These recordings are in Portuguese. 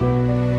Música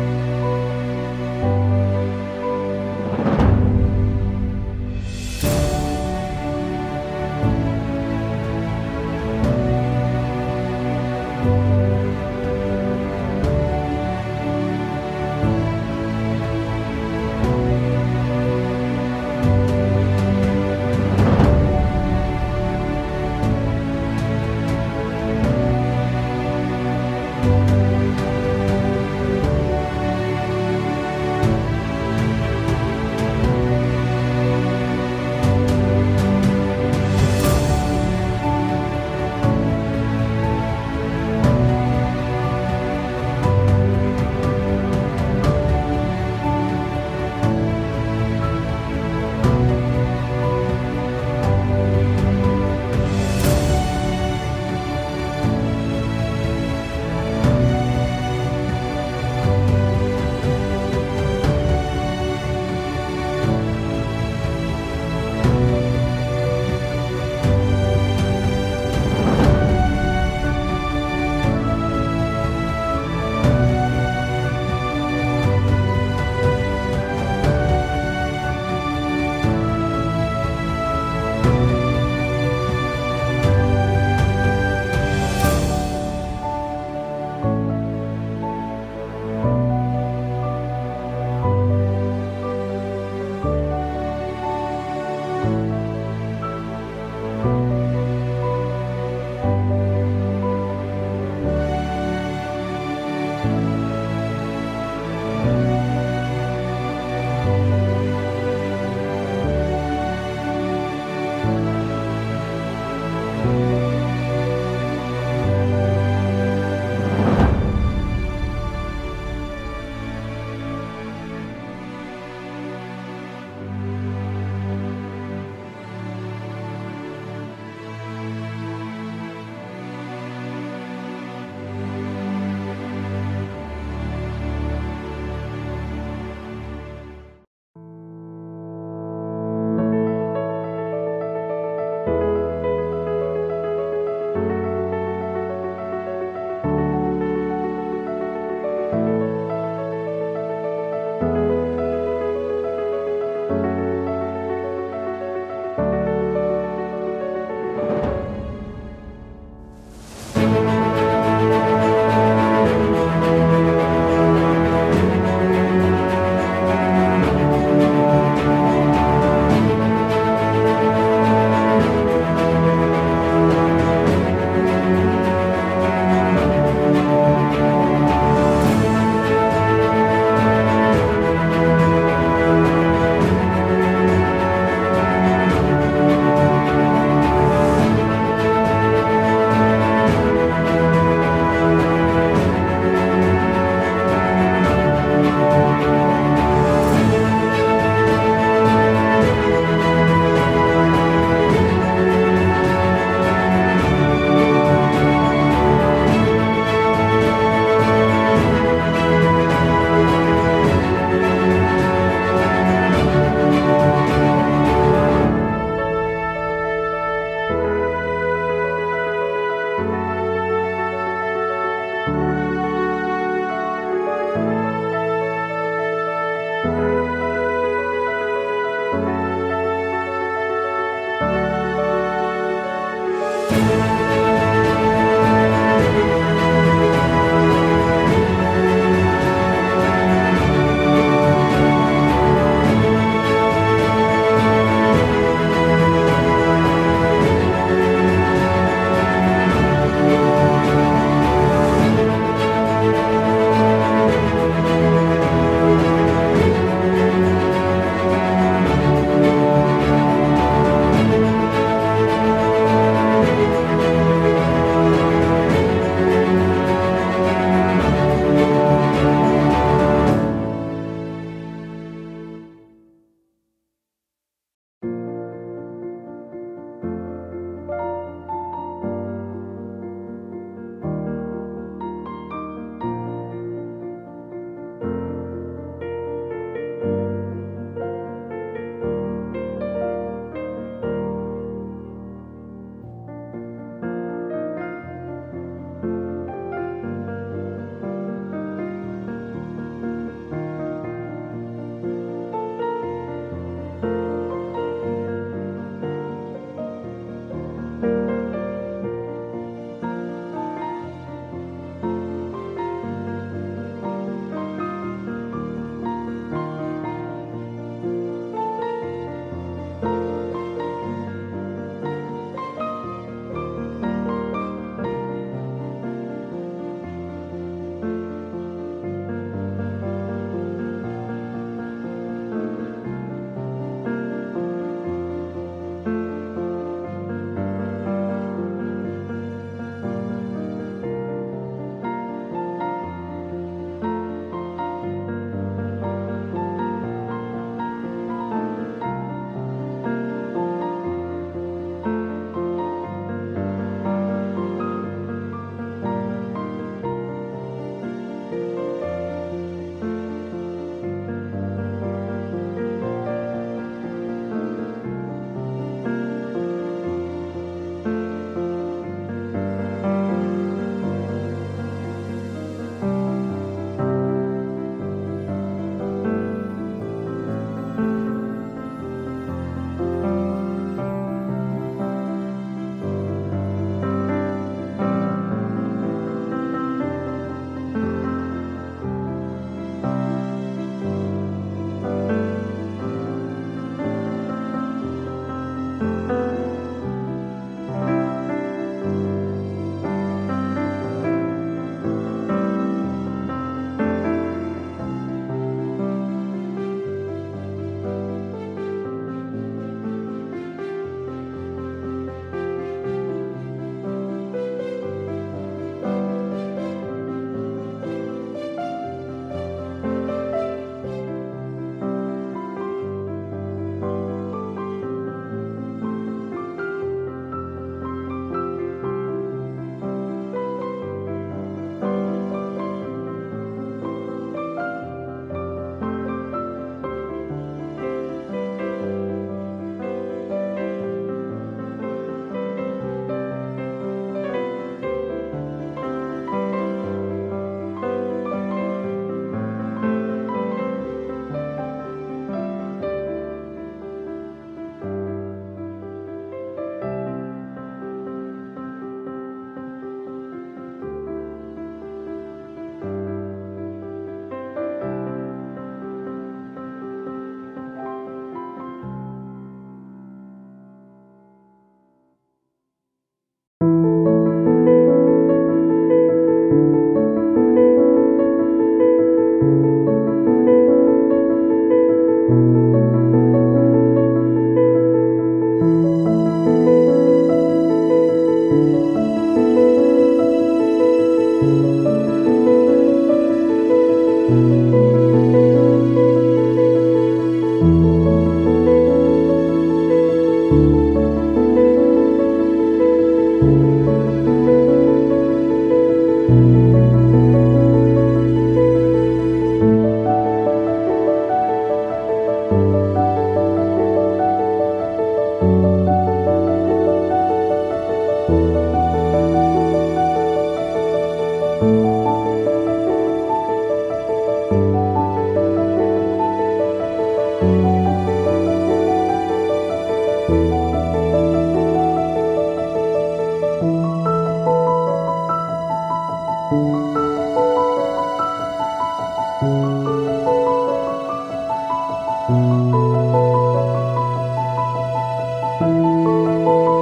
Música